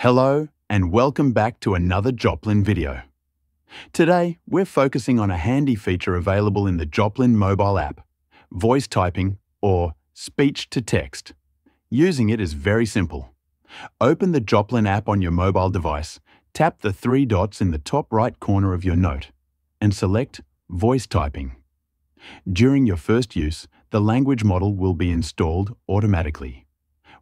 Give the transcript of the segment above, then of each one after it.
Hello and welcome back to another Joplin video. Today, we're focusing on a handy feature available in the Joplin mobile app, voice typing or speech to text. Using it is very simple. Open the Joplin app on your mobile device, tap the three dots in the top right corner of your note, and select Voice Typing. During your first use, the language model will be installed automatically.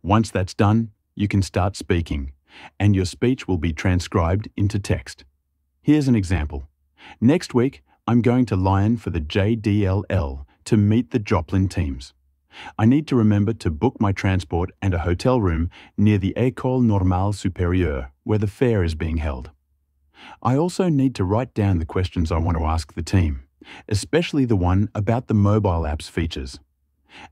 Once that's done, you can start speaking, and your speech will be transcribed into text. Here's an example. Next week, I'm going to Lyon for the JDLL to meet the Joplin teams. I need to remember to book my transport and a hotel room near the École Normale Supérieure, where the fair is being held. I also need to write down the questions I want to ask the team, especially the one about the mobile app's features.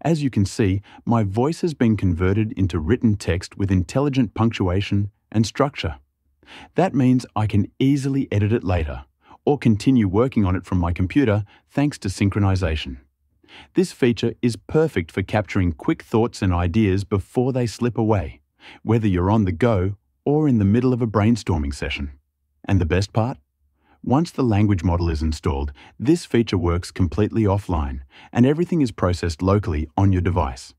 As you can see, my voice has been converted into written text with intelligent punctuation and structure. That means I can easily edit it later, or continue working on it from my computer thanks to synchronization. This feature is perfect for capturing quick thoughts and ideas before they slip away, whether you're on the go or in the middle of a brainstorming session. And the best part? Once the language model is installed, this feature works completely offline and everything is processed locally on your device.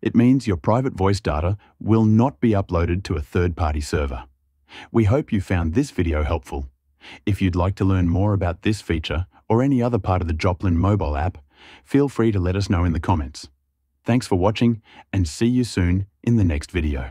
It means your private voice data will not be uploaded to a third-party server. We hope you found this video helpful. If you'd like to learn more about this feature or any other part of the Joplin mobile app, feel free to let us know in the comments. Thanks for watching and see you soon in the next video.